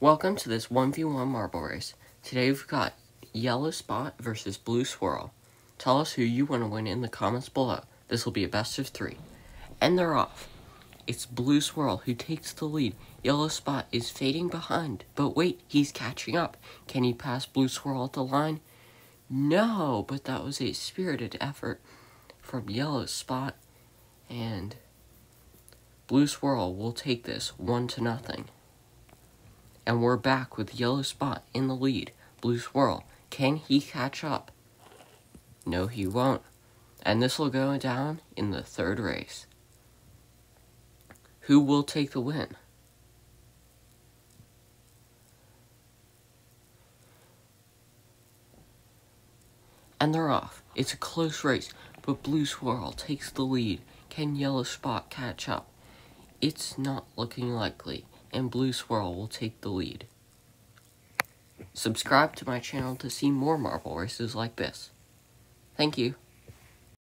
Welcome to this 1v1 marble race. Today we've got Yellow Spot versus Blue Swirl. Tell us who you want to win in the comments below. This will be a best of three. And they're off. It's Blue Swirl who takes the lead. Yellow Spot is fading behind. But wait, he's catching up. Can he pass Blue Swirl at the line? No, but that was a spirited effort from Yellow Spot. And Blue Swirl will take this one to nothing. And we're back with Yellow Spot in the lead. Blue Swirl, can he catch up? No, he won't. And this will go down in the third race. Who will take the win? And they're off. It's a close race, but Blue Swirl takes the lead. Can Yellow Spot catch up? It's not looking likely and Blue Swirl will take the lead. Subscribe to my channel to see more marble races like this. Thank you.